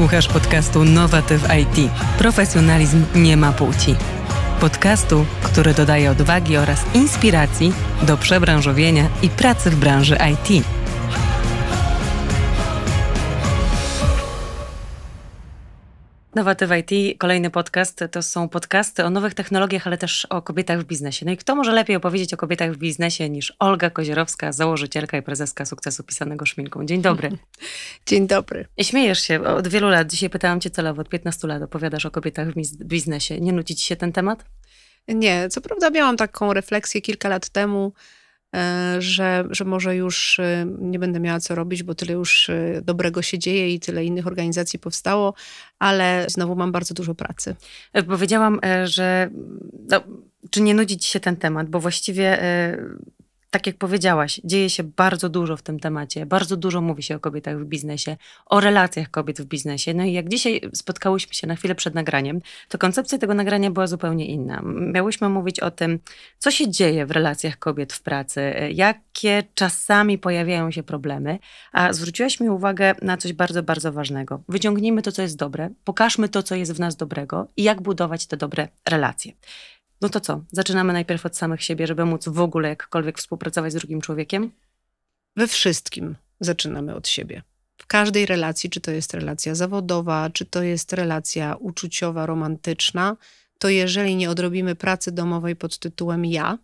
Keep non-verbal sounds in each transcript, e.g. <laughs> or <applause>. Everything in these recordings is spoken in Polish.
Słuchasz podcastu Nowatyw IT. Profesjonalizm nie ma płci. Podcastu, który dodaje odwagi oraz inspiracji do przebranżowienia i pracy w branży IT. Nowatyw IT, kolejny podcast, to są podcasty o nowych technologiach, ale też o kobietach w biznesie. No i kto może lepiej opowiedzieć o kobietach w biznesie niż Olga Kozierowska, założycielka i prezeska sukcesu pisanego szminką. Dzień dobry. <laughs> Dzień dobry. I śmiejesz się od wielu lat. Dzisiaj pytałam cię celowo, od 15 lat opowiadasz o kobietach w biznesie. Nie nudzi ci się ten temat? Nie, co prawda miałam taką refleksję kilka lat temu, że, że może już e, nie będę miała co robić, bo tyle już e, dobrego się dzieje i tyle innych organizacji powstało, ale znowu mam bardzo dużo pracy. Powiedziałam, że no, czy nie nudzi ci się ten temat, bo właściwie tak jak powiedziałaś, dzieje się bardzo dużo w tym temacie. Bardzo dużo mówi się o kobietach w biznesie, o relacjach kobiet w biznesie. No i jak dzisiaj spotkałyśmy się na chwilę przed nagraniem, to koncepcja tego nagrania była zupełnie inna. Miałyśmy mówić o tym, co się dzieje w relacjach kobiet w pracy, jakie czasami pojawiają się problemy, a zwróciłaś mi uwagę na coś bardzo, bardzo ważnego. Wyciągnijmy to, co jest dobre, pokażmy to, co jest w nas dobrego i jak budować te dobre relacje. No to co? Zaczynamy najpierw od samych siebie, żeby móc w ogóle jakkolwiek współpracować z drugim człowiekiem? We wszystkim zaczynamy od siebie. W każdej relacji, czy to jest relacja zawodowa, czy to jest relacja uczuciowa, romantyczna, to jeżeli nie odrobimy pracy domowej pod tytułem ja,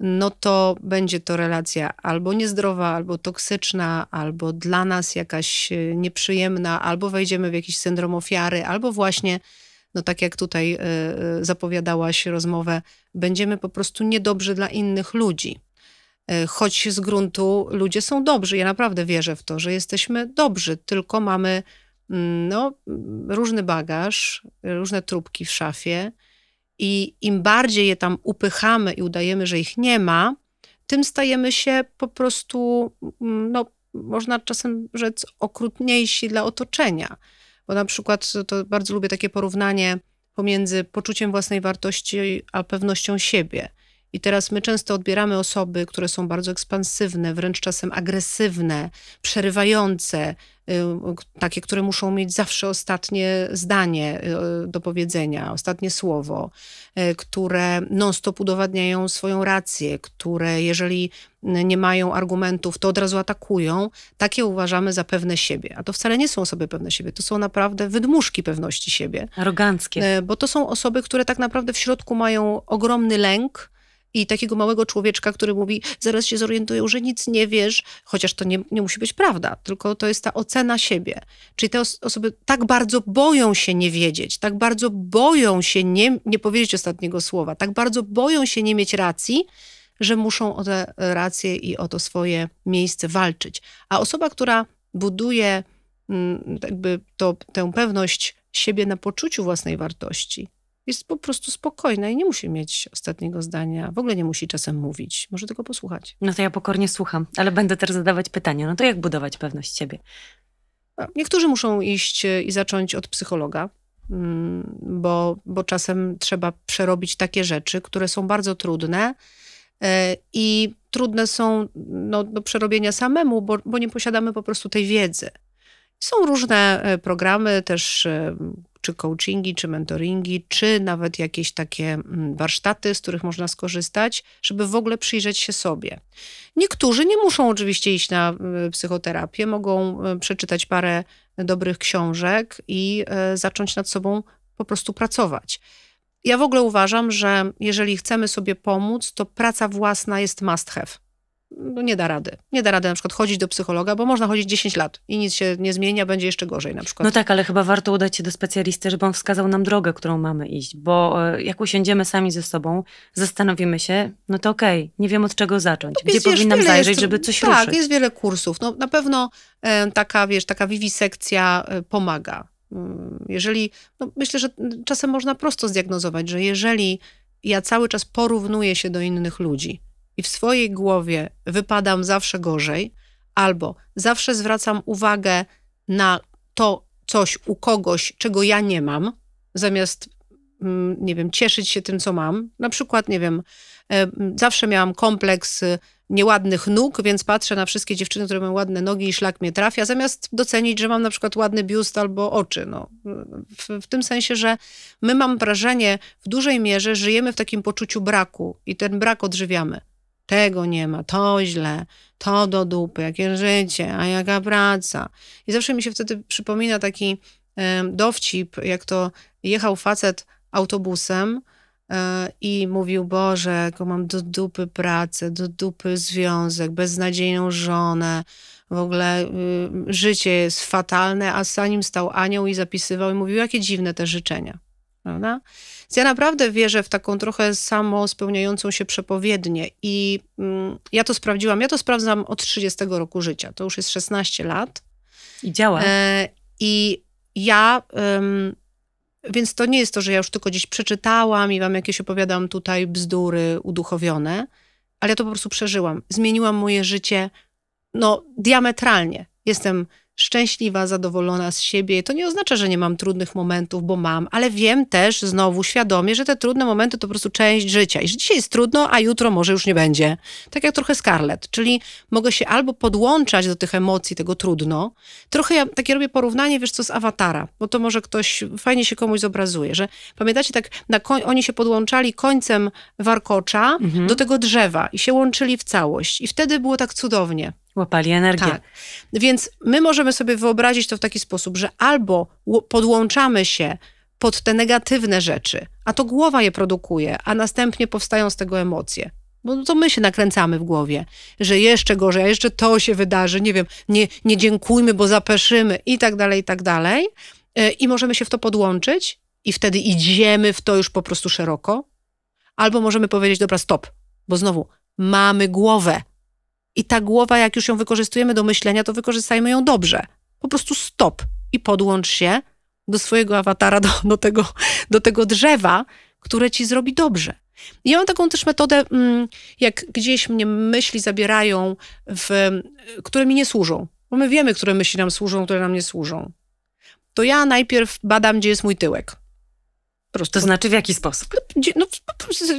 no to będzie to relacja albo niezdrowa, albo toksyczna, albo dla nas jakaś e, nieprzyjemna, albo wejdziemy w jakiś syndrom ofiary, albo właśnie no tak jak tutaj e, e, zapowiadałaś rozmowę, będziemy po prostu niedobrzy dla innych ludzi. E, choć z gruntu ludzie są dobrzy. Ja naprawdę wierzę w to, że jesteśmy dobrzy, tylko mamy mm, no, różny bagaż, różne trupki w szafie i im bardziej je tam upychamy i udajemy, że ich nie ma, tym stajemy się po prostu, mm, no, można czasem rzec, okrutniejsi dla otoczenia. Bo na przykład to bardzo lubię takie porównanie pomiędzy poczuciem własnej wartości a pewnością siebie. I teraz my często odbieramy osoby, które są bardzo ekspansywne, wręcz czasem agresywne, przerywające, takie, które muszą mieć zawsze ostatnie zdanie y, do powiedzenia, ostatnie słowo, y, które non-stop udowadniają swoją rację, które jeżeli nie mają argumentów, to od razu atakują. Takie uważamy za pewne siebie. A to wcale nie są osoby pewne siebie, to są naprawdę wydmuszki pewności siebie. Aroganckie. Bo to są osoby, które tak naprawdę w środku mają ogromny lęk, i takiego małego człowieczka, który mówi, zaraz się zorientują, że nic nie wiesz, chociaż to nie, nie musi być prawda, tylko to jest ta ocena siebie. Czyli te osoby tak bardzo boją się nie wiedzieć, tak bardzo boją się nie, nie powiedzieć ostatniego słowa, tak bardzo boją się nie mieć racji, że muszą o te racje i o to swoje miejsce walczyć. A osoba, która buduje mm, jakby to, tę pewność siebie na poczuciu własnej wartości, jest po prostu spokojna i nie musi mieć ostatniego zdania. W ogóle nie musi czasem mówić. Może tylko posłuchać. No to ja pokornie słucham, ale będę też zadawać pytania. No to jak budować pewność siebie? Niektórzy muszą iść e, i zacząć od psychologa, mm, bo, bo czasem trzeba przerobić takie rzeczy, które są bardzo trudne e, i trudne są no, do przerobienia samemu, bo, bo nie posiadamy po prostu tej wiedzy. Są różne e, programy, też czy coachingi, czy mentoringi, czy nawet jakieś takie mm, warsztaty, z których można skorzystać, żeby w ogóle przyjrzeć się sobie. Niektórzy nie muszą oczywiście iść na y, psychoterapię, mogą przeczytać parę dobrych książek i zacząć nad sobą po prostu pracować. Ja w ogóle uważam, że jeżeli chcemy sobie pomóc, to praca własna jest must have no nie da rady. Nie da rady na przykład chodzić do psychologa, bo można chodzić 10 lat i nic się nie zmienia, będzie jeszcze gorzej na przykład. No tak, ale chyba warto udać się do specjalisty, żeby on wskazał nam drogę, którą mamy iść, bo e, jak usiądziemy sami ze sobą, zastanowimy się, no to okej, okay, nie wiem od czego zacząć, no, gdzie powinnam zajrzeć, jest, żeby coś tak, ruszyć. Tak, jest wiele kursów. No na pewno e, taka, wiesz, taka wiwisekcja e, pomaga. Mm, jeżeli, no myślę, że czasem można prosto zdiagnozować, że jeżeli ja cały czas porównuję się do innych ludzi, i w swojej głowie wypadam zawsze gorzej, albo zawsze zwracam uwagę na to coś u kogoś, czego ja nie mam, zamiast, mm, nie wiem, cieszyć się tym, co mam. Na przykład, nie wiem, e, zawsze miałam kompleks, nieładnych nóg, więc patrzę na wszystkie dziewczyny, które mają ładne nogi i szlak mnie trafia, zamiast docenić, że mam na przykład ładny biust albo oczy. No. W, w tym sensie, że my mam wrażenie, w dużej mierze żyjemy w takim poczuciu braku i ten brak odżywiamy. Tego nie ma, to źle, to do dupy, jakie życie, a jaka praca. I zawsze mi się wtedy przypomina taki dowcip, jak to jechał facet autobusem, E, i mówił, Boże, jaką mam do dupy pracę, do dupy związek, beznadziejną żonę, w ogóle y, życie jest fatalne, a za nim stał anioł i zapisywał i mówił, jakie dziwne te życzenia. Prawda? Więc ja naprawdę wierzę w taką trochę samo spełniającą się przepowiednię i mm, ja to sprawdziłam, ja to sprawdzam od 30 roku życia, to już jest 16 lat. I działa. E, I ja... Więc to nie jest to, że ja już tylko gdzieś przeczytałam i wam jakieś opowiadam tutaj bzdury uduchowione, ale ja to po prostu przeżyłam. Zmieniłam moje życie no diametralnie. Jestem szczęśliwa, zadowolona z siebie. To nie oznacza, że nie mam trudnych momentów, bo mam, ale wiem też znowu świadomie, że te trudne momenty to po prostu część życia i że dzisiaj jest trudno, a jutro może już nie będzie. Tak jak trochę Scarlett, czyli mogę się albo podłączać do tych emocji, tego trudno. Trochę ja takie robię porównanie, wiesz co, z awatara, bo to może ktoś, fajnie się komuś zobrazuje, że pamiętacie tak, na koń, oni się podłączali końcem warkocza mhm. do tego drzewa i się łączyli w całość i wtedy było tak cudownie. Łapali energię. Tak. Więc my możemy sobie wyobrazić to w taki sposób, że albo podłączamy się pod te negatywne rzeczy, a to głowa je produkuje, a następnie powstają z tego emocje. Bo to my się nakręcamy w głowie, że jeszcze gorzej, a jeszcze to się wydarzy, nie wiem, nie, nie dziękujmy, bo zapeszymy i tak dalej, i tak dalej. E, I możemy się w to podłączyć i wtedy idziemy w to już po prostu szeroko. Albo możemy powiedzieć, dobra, stop, bo znowu mamy głowę, i ta głowa, jak już ją wykorzystujemy do myślenia, to wykorzystajmy ją dobrze. Po prostu stop i podłącz się do swojego awatara, do, do, tego, do tego drzewa, które ci zrobi dobrze. Ja mam taką też metodę, mm, jak gdzieś mnie myśli zabierają, w, które mi nie służą. Bo my wiemy, które myśli nam służą, które nam nie służą. To ja najpierw badam, gdzie jest mój tyłek. Prostu. To znaczy w jaki sposób? Gdzie, no,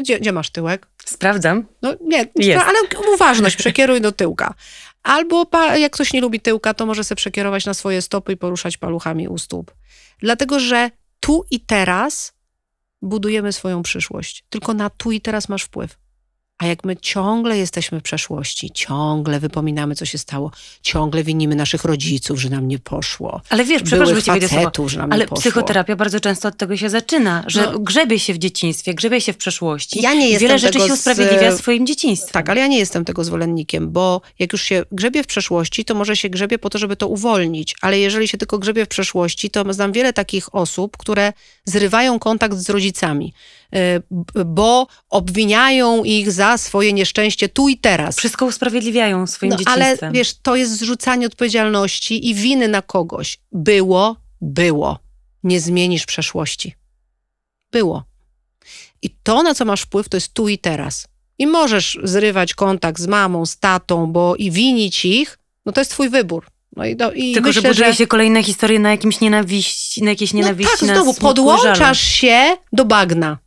gdzie, gdzie masz tyłek? Sprawdzam. No nie, jest. ale <laughs> uważność, przekieruj do tyłka. Albo jak ktoś nie lubi tyłka, to może sobie przekierować na swoje stopy i poruszać paluchami u stóp. Dlatego, że tu i teraz budujemy swoją przyszłość. Tylko na tu i teraz masz wpływ. A jak my ciągle jesteśmy w przeszłości, ciągle wypominamy, co się stało, ciągle winimy naszych rodziców, że nam nie poszło. Ale wiesz, przepraszam, ciebie facetów, że nam Ale nie poszło. psychoterapia bardzo często od tego się zaczyna, że no. grzebie się w dzieciństwie, grzebie się w przeszłości. Ja nie jestem Wiele rzeczy się usprawiedliwia z... swoim dzieciństwem. Tak, ale ja nie jestem tego zwolennikiem, bo jak już się grzebie w przeszłości, to może się grzebie po to, żeby to uwolnić. Ale jeżeli się tylko grzebie w przeszłości, to znam wiele takich osób, które zrywają kontakt z rodzicami bo obwiniają ich za swoje nieszczęście tu i teraz. Wszystko usprawiedliwiają swoim no, dzieciństwem. Ale wiesz, to jest zrzucanie odpowiedzialności i winy na kogoś. Było, było. Nie zmienisz przeszłości. Było. I to, na co masz wpływ, to jest tu i teraz. I możesz zrywać kontakt z mamą, z tatą, bo i winić ich, no to jest twój wybór. No i, do, i Tylko, myślę, że buduje że... się kolejne historie na jakimś nienawiści, na jakiejś nienawiści. No tak, znowu podłączasz się do bagna.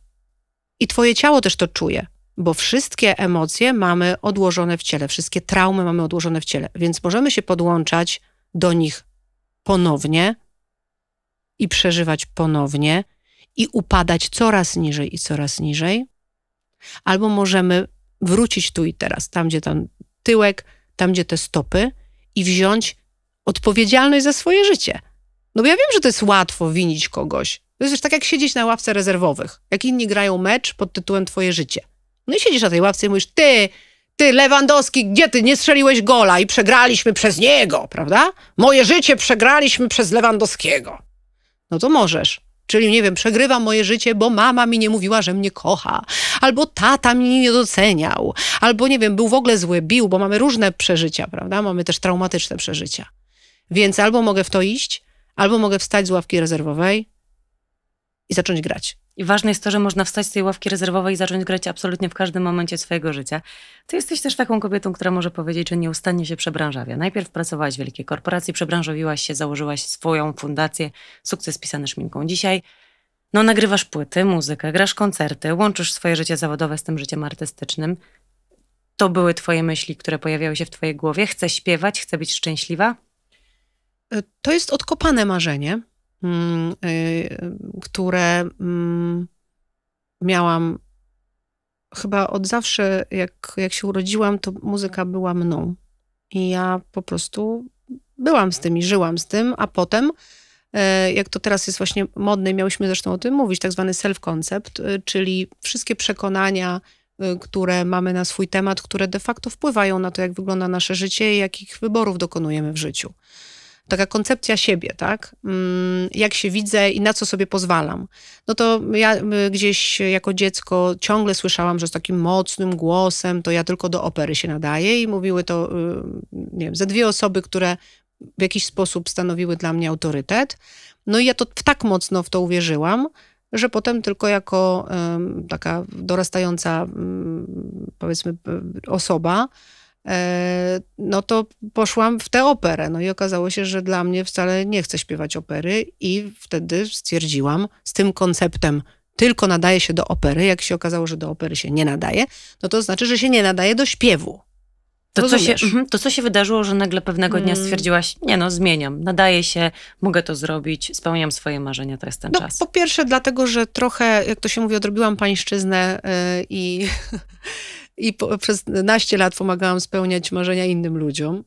I twoje ciało też to czuje, bo wszystkie emocje mamy odłożone w ciele, wszystkie traumy mamy odłożone w ciele, więc możemy się podłączać do nich ponownie i przeżywać ponownie i upadać coraz niżej i coraz niżej, albo możemy wrócić tu i teraz, tam gdzie ten tyłek, tam gdzie te stopy i wziąć odpowiedzialność za swoje życie. No bo ja wiem, że to jest łatwo winić kogoś, to jest tak jak siedzieć na ławce rezerwowych. Jak inni grają mecz pod tytułem Twoje życie. No i siedzisz na tej ławce i mówisz, ty, ty Lewandowski, gdzie ty nie strzeliłeś gola i przegraliśmy przez niego, prawda? Moje życie przegraliśmy przez Lewandowskiego. No to możesz. Czyli, nie wiem, przegrywam moje życie, bo mama mi nie mówiła, że mnie kocha, albo tata mnie nie doceniał, albo, nie wiem, był w ogóle zły, bił, bo mamy różne przeżycia, prawda? Mamy też traumatyczne przeżycia. Więc albo mogę w to iść, albo mogę wstać z ławki rezerwowej, i zacząć grać. I ważne jest to, że można wstać z tej ławki rezerwowej i zacząć grać absolutnie w każdym momencie swojego życia. Ty jesteś też taką kobietą, która może powiedzieć, że nieustannie się przebranżawia. Najpierw pracowałaś w wielkiej korporacji, przebranżowiłaś się, założyłaś swoją fundację, sukces pisany szminką. Dzisiaj no, nagrywasz płyty, muzykę, grasz koncerty, łączysz swoje życie zawodowe z tym życiem artystycznym. to były twoje myśli, które pojawiały się w twojej głowie? Chcę śpiewać, chcę być szczęśliwa? E, to jest odkopane marzenie, y, które mm, miałam chyba od zawsze, jak, jak się urodziłam, to muzyka była mną. I ja po prostu byłam z tym i żyłam z tym, a potem, e, jak to teraz jest właśnie modne, miałyśmy zresztą o tym mówić, tak zwany self-concept, czyli wszystkie przekonania, które mamy na swój temat, które de facto wpływają na to, jak wygląda nasze życie i jakich wyborów dokonujemy w życiu taka koncepcja siebie, tak? Mm, jak się widzę i na co sobie pozwalam. No to ja y, gdzieś jako dziecko ciągle słyszałam, że z takim mocnym głosem to ja tylko do opery się nadaję i mówiły to, y, nie wiem, ze dwie osoby, które w jakiś sposób stanowiły dla mnie autorytet. No i ja to tak mocno w to uwierzyłam, że potem tylko jako taka dorastająca, mm, powiedzmy, osoba, no to poszłam w tę operę. No i okazało się, że dla mnie wcale nie chcę śpiewać opery i wtedy stwierdziłam z tym konceptem tylko nadaje się do opery, jak się okazało, że do opery się nie nadaje, no to znaczy, że się nie nadaje do śpiewu. To co, się, mhm, to, co się wydarzyło, że nagle pewnego dnia mm. stwierdziłaś, nie no, zmieniam, nadaje się, mogę to zrobić, spełniam swoje marzenia, to jest ten no, czas. Po pierwsze dlatego, że trochę, jak to się mówi, odrobiłam pańszczyznę yy, i <laughs> I po, przez naście lat pomagałam spełniać marzenia innym ludziom.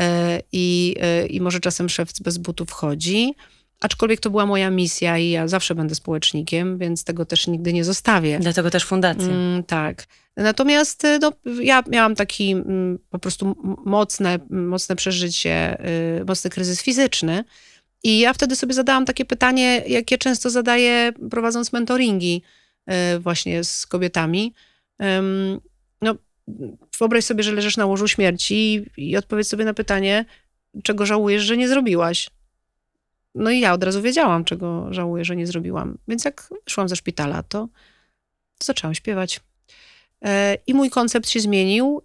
E, I, e, I może czasem szef bez butów chodzi. Aczkolwiek to była moja misja i ja zawsze będę społecznikiem, więc tego też nigdy nie zostawię. Dlatego też fundacja. Mm, tak. Natomiast e, no, ja miałam taki mm, po prostu mocne, mocne przeżycie, y, mocny kryzys fizyczny. I ja wtedy sobie zadałam takie pytanie, jakie często zadaję prowadząc mentoringi y, właśnie z kobietami wyobraź sobie, że leżysz na łożu śmierci i odpowiedz sobie na pytanie, czego żałujesz, że nie zrobiłaś. No i ja od razu wiedziałam, czego żałuję, że nie zrobiłam. Więc jak wyszłam ze szpitala, to, to zaczęłam śpiewać. E, I mój koncept się zmienił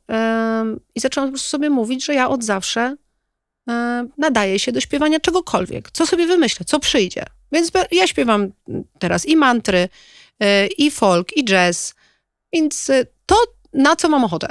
i zaczęłam po prostu sobie mówić, że ja od zawsze e, nadaję się do śpiewania czegokolwiek, co sobie wymyślę, co przyjdzie. Więc ja śpiewam teraz i mantry, e, i folk, i jazz, więc to, na co mam ochotę.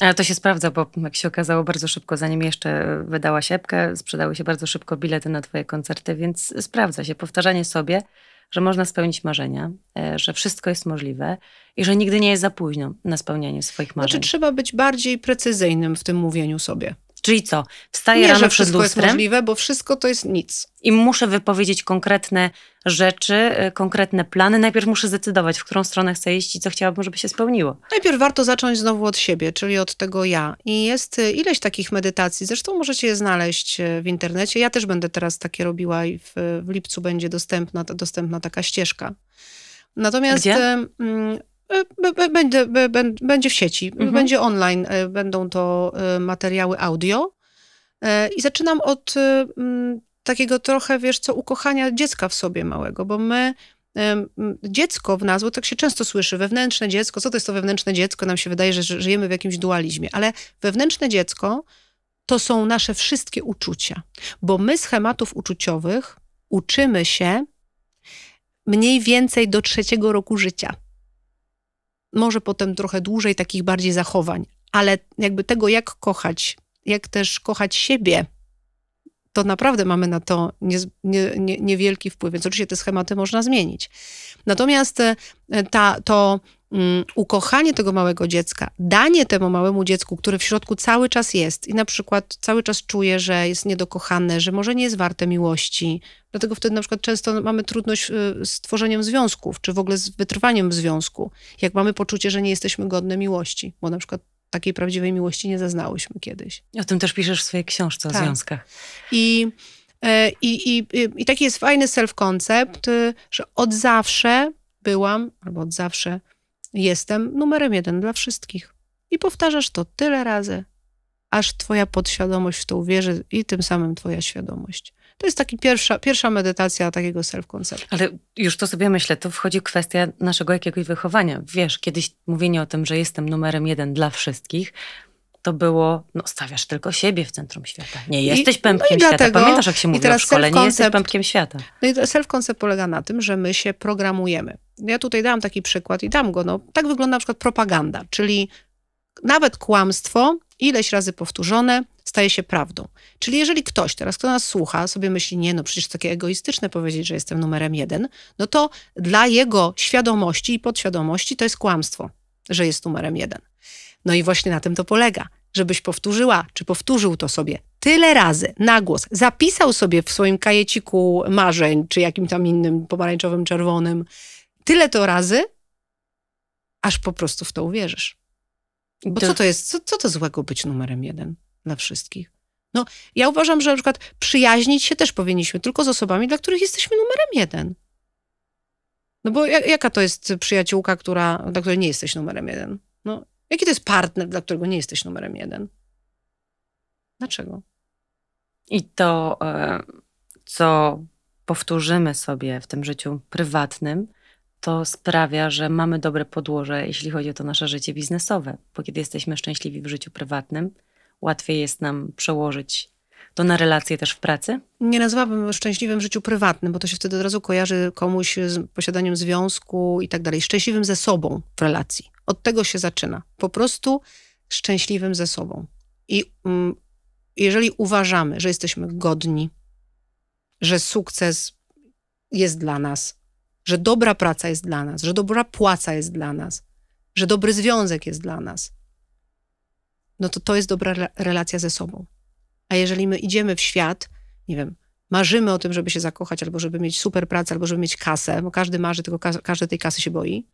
Ale to się sprawdza, bo jak się okazało bardzo szybko, zanim jeszcze wydałaś epkę, sprzedały się bardzo szybko bilety na twoje koncerty, więc sprawdza się powtarzanie sobie, że można spełnić marzenia, e, że wszystko jest możliwe i że nigdy nie jest za późno na spełnianie swoich znaczy, marzeń. Znaczy trzeba być bardziej precyzyjnym w tym mówieniu sobie. Czyli co? Wstaję nie, rano że wszystko lustrem. jest możliwe, bo wszystko to jest nic. I muszę wypowiedzieć konkretne rzeczy, y, konkretne plany. Najpierw muszę zdecydować, w którą stronę chcę iść i co chciałabym, żeby się spełniło. Najpierw warto zacząć znowu od siebie, czyli od tego ja. I jest y, ileś takich medytacji, zresztą możecie je znaleźć y, w internecie. Ja też będę teraz takie robiła i w, w lipcu będzie dostępna, dostępna taka ścieżka. Natomiast... Gdzie? Mm, będzie, będzie w sieci, mhm. będzie online, będą to materiały audio. I zaczynam od takiego trochę, wiesz co, ukochania dziecka w sobie małego, bo my dziecko w nas, bo tak się często słyszy, wewnętrzne dziecko, co to jest to wewnętrzne dziecko? Nam się wydaje, że żyjemy w jakimś dualizmie, ale wewnętrzne dziecko to są nasze wszystkie uczucia, bo my schematów uczuciowych uczymy się mniej więcej do trzeciego roku życia. Może potem trochę dłużej takich bardziej zachowań, ale jakby tego, jak kochać, jak też kochać siebie, to naprawdę mamy na to nie, nie, nie, niewielki wpływ, więc oczywiście te schematy można zmienić. Natomiast e, ta, to um, ukochanie tego małego dziecka, danie temu małemu dziecku, które w środku cały czas jest i na przykład cały czas czuje, że jest niedokochane, że może nie jest warte miłości, dlatego wtedy na przykład często mamy trudność e, z tworzeniem związków, czy w ogóle z wytrwaniem w związku, jak mamy poczucie, że nie jesteśmy godne miłości, bo na przykład takiej prawdziwej miłości nie zaznałyśmy kiedyś. O tym też piszesz w swojej książce tak. o związkach. I, e, i, i, I taki jest fajny self-concept, y, że od zawsze byłam, albo od zawsze jestem numerem jeden dla wszystkich. I powtarzasz to tyle razy, aż twoja podświadomość w to uwierzy i tym samym twoja świadomość. To jest taki pierwsza, pierwsza medytacja takiego self-conceptu. Ale już to sobie myślę, to wchodzi kwestia naszego jakiegoś wychowania. Wiesz, kiedyś mówienie o tym, że jestem numerem jeden dla wszystkich, to było, no stawiasz tylko siebie w centrum świata. Nie jesteś pępkiem no świata. Dlatego, Pamiętasz, jak się mówiło w szkole, nie jesteś pępkiem świata. No i self-concept polega na tym, że my się programujemy. Ja tutaj dałam taki przykład i dam go. No, tak wygląda na przykład propaganda, czyli nawet kłamstwo, ileś razy powtórzone, staje się prawdą. Czyli jeżeli ktoś teraz, kto nas słucha, sobie myśli, nie, no przecież takie egoistyczne powiedzieć, że jestem numerem jeden, no to dla jego świadomości i podświadomości to jest kłamstwo, że jest numerem jeden. No i właśnie na tym to polega. Żebyś powtórzyła, czy powtórzył to sobie tyle razy na głos, zapisał sobie w swoim kajeciku marzeń, czy jakimś tam innym pomarańczowym, czerwonym, tyle to razy, aż po prostu w to uwierzysz. Bo to... co to jest, co, co to złego być numerem jeden dla wszystkich? No, ja uważam, że na przykład przyjaźnić się też powinniśmy tylko z osobami, dla których jesteśmy numerem jeden. No bo jaka to jest przyjaciółka, która, dla której nie jesteś numerem jeden? No, jaki to jest partner, dla którego nie jesteś numerem jeden? Dlaczego? I to, e, co powtórzymy sobie w tym życiu prywatnym, to sprawia, że mamy dobre podłoże, jeśli chodzi o to nasze życie biznesowe, bo kiedy jesteśmy szczęśliwi w życiu prywatnym, łatwiej jest nam przełożyć to na relacje też w pracy? Nie nazwałabym szczęśliwym życiu prywatnym, bo to się wtedy od razu kojarzy komuś z posiadaniem związku i tak dalej. Szczęśliwym ze sobą w relacji. Od tego się zaczyna. Po prostu szczęśliwym ze sobą. I mm, jeżeli uważamy, że jesteśmy godni, że sukces jest dla nas, że dobra praca jest dla nas, że dobra płaca jest dla nas, że dobry związek jest dla nas, no to to jest dobra relacja ze sobą. A jeżeli my idziemy w świat, nie wiem, marzymy o tym, żeby się zakochać, albo żeby mieć super pracę, albo żeby mieć kasę, bo każdy marzy, tylko każdy tej kasy się boi,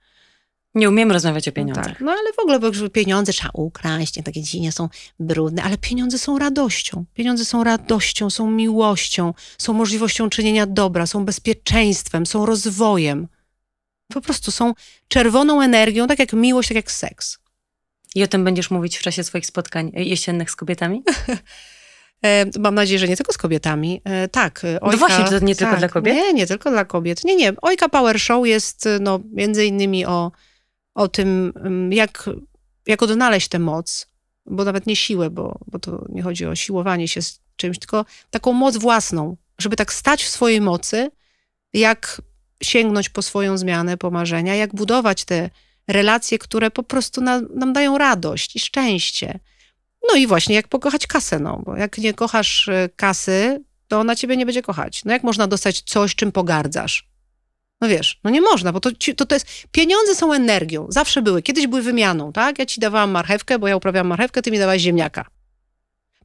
nie umiemy rozmawiać o pieniądzach. No, tak. no ale w ogóle bo pieniądze trzeba ukraść, nie, takie dzieci nie są brudne, ale pieniądze są radością. Pieniądze są radością, są miłością, są możliwością czynienia dobra, są bezpieczeństwem, są rozwojem. Po prostu są czerwoną energią, tak jak miłość, tak jak seks. I o tym będziesz mówić w czasie swoich spotkań jesiennych z kobietami? <laughs> E, mam nadzieję, że nie tylko z kobietami. E, tak. Ojka, no właśnie, to nie tak, tylko dla kobiet? Nie, nie tylko dla kobiet. Nie, nie. Ojka Power Show jest no, między innymi o o tym, jak, jak odnaleźć tę moc, bo nawet nie siłę, bo, bo to nie chodzi o siłowanie się z czymś, tylko taką moc własną, żeby tak stać w swojej mocy, jak sięgnąć po swoją zmianę, po marzenia, jak budować te relacje, które po prostu na, nam dają radość i szczęście. No i właśnie jak pokochać kasę, no, bo jak nie kochasz e, kasy, to ona ciebie nie będzie kochać. No jak można dostać coś, czym pogardzasz? No wiesz, no nie można, bo to, to, to jest, pieniądze są energią, zawsze były, kiedyś były wymianą, tak? Ja ci dawałam marchewkę, bo ja uprawiam marchewkę, ty mi dawałaś ziemniaka.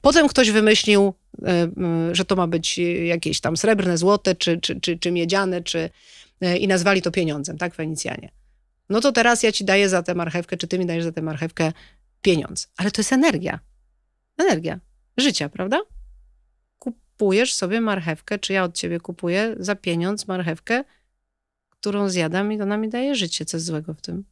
Potem ktoś wymyślił, y, że to ma być jakieś tam srebrne, złote, czy, czy, czy, czy miedziane, czy, y, i nazwali to pieniądzem, tak, Fenicjanie. No to teraz ja ci daję za tę marchewkę, czy ty mi dajesz za tę marchewkę pieniądz. Ale to jest energia. Energia życia, prawda? Kupujesz sobie marchewkę, czy ja od ciebie kupuję za pieniądz marchewkę, którą zjadam i ona mi daje życie. Co złego w tym?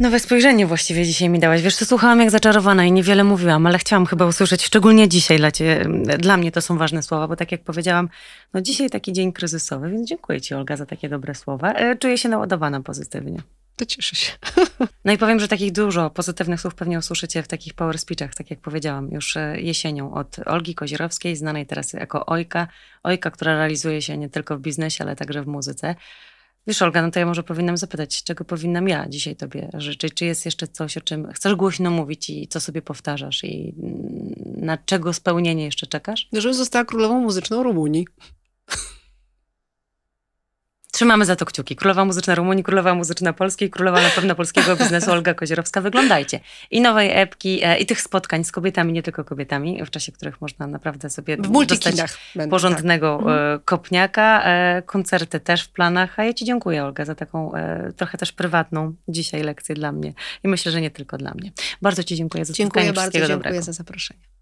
Nowe spojrzenie właściwie dzisiaj mi dałaś. Wiesz, co słuchałam jak zaczarowana i niewiele mówiłam, ale chciałam chyba usłyszeć, szczególnie dzisiaj dla, cie, dla mnie to są ważne słowa, bo tak jak powiedziałam, no dzisiaj taki dzień kryzysowy, więc dziękuję Ci Olga za takie dobre słowa. E, czuję się naładowana pozytywnie to cieszę się. No i powiem, że takich dużo pozytywnych słów pewnie usłyszycie w takich power speechach, tak jak powiedziałam, już e, jesienią od Olgi Kozierowskiej, znanej teraz jako Ojka. Ojka, która realizuje się nie tylko w biznesie, ale także w muzyce. Wiesz, Olga, no to ja może powinnam zapytać, czego powinnam ja dzisiaj Tobie życzyć? Czy jest jeszcze coś, o czym chcesz głośno mówić i co sobie powtarzasz i na czego spełnienie jeszcze czekasz? Żebym została królową muzyczną Rumunii. Trzymamy za to kciuki. Królowa Muzyczna Rumunii, Królowa Muzyczna Polski, Królowa na pewno polskiego biznesu <laughs> Olga Kozierowska. Wyglądajcie. I nowej epki, e, i tych spotkań z kobietami, nie tylko kobietami, w czasie których można naprawdę sobie w dostać będę, porządnego tak. Kopniaka. E, koncerty też w planach. A ja Ci dziękuję, Olga, za taką trochę też prywatną dzisiaj lekcję dla mnie. I myślę, że nie tylko dla mnie. Bardzo Ci dziękuję za Dziękuję bardzo, dziękuję dobrego. za zaproszenie.